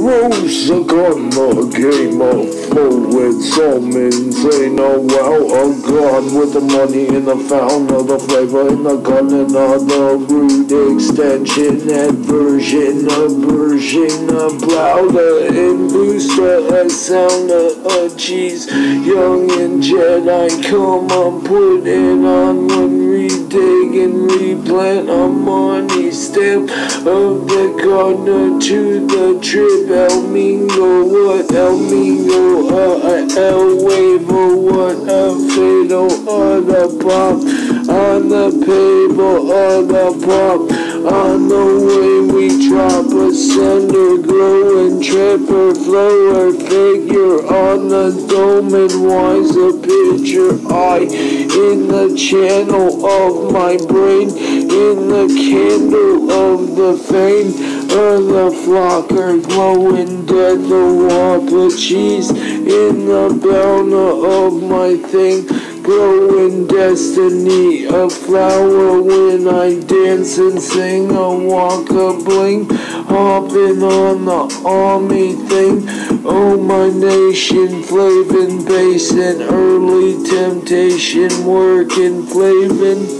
Rose a gun, a game of flow with summons ain't a wow a gun with the money in the fountain the flavor in the gun and the root extension and version version of louder and booster a sound of a cheese. Young and Jedi come on put it on and replant a money stamp of the gardener to the trip? El Mingo, what? El Mingo, uh, El Wavo, what? A fatal on the pop, on the paper, on the pop, on the way drop a sender, glowing tripper, flower figure on the dome and wise a picture eye in the channel of my brain, in the candle of the fame of the flocker glowing dead the whopper cheese in the belna of my thing growing destiny a flower when I dance and sing a walk a bling hopping on the army thing. Oh my nation flavin bass and early temptation working flavin